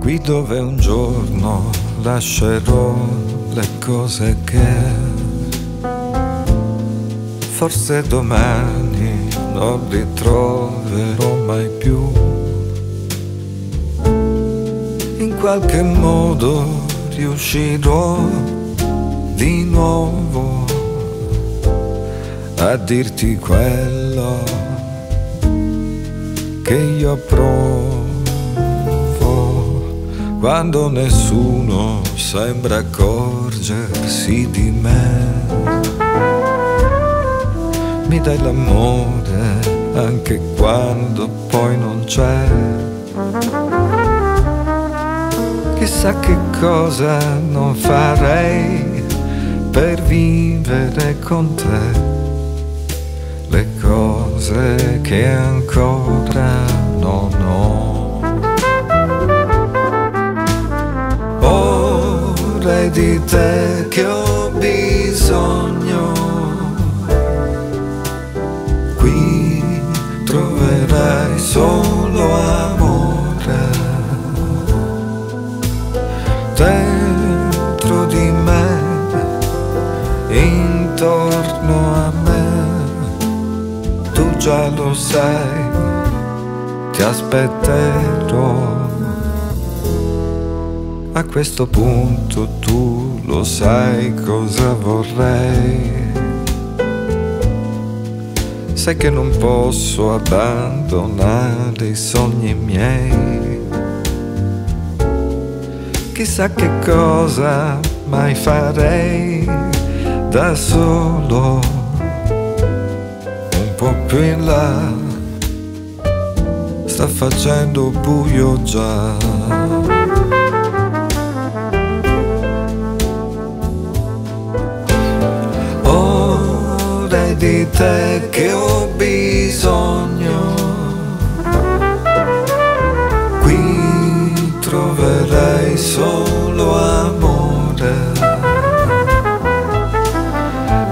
qui dove un giorno lascerò le cose che forse domani non ritroverò mai più. In qualche modo riuscirò di nuovo a dirti quello che io provo quando nessuno sembra accorgersi di me. Mi dai l'amore anche quando poi non c'è. Chissà che cosa non farei per vivere con te le cose che ancora non ho. Di te che ho bisogno. Qui troverai solo amore. Dentro di me, intorno a me, tu già lo sai, ti aspetterò. A questo punto tu lo sai cosa vorrei. Sai che non posso abbandonare i sogni miei. Chissà che cosa mai farei da solo. Un po' più in là sta facendo buio già. Te che ho bisogno. Qui troverai solo amore.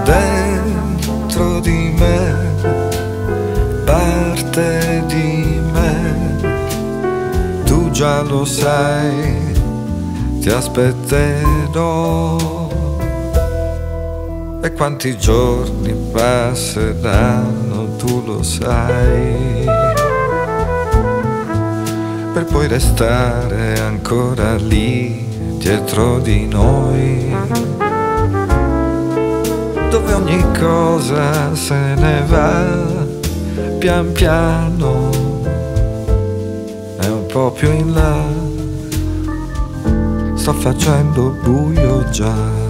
Dentro di me, parte di me. Tu già lo sai, ti aspetterò. E quanti giorni passeranno, tu lo sai, per poi restare ancora lì dietro di noi, dove ogni cosa se ne va pian piano, è un po' più in là, sto facendo buio già.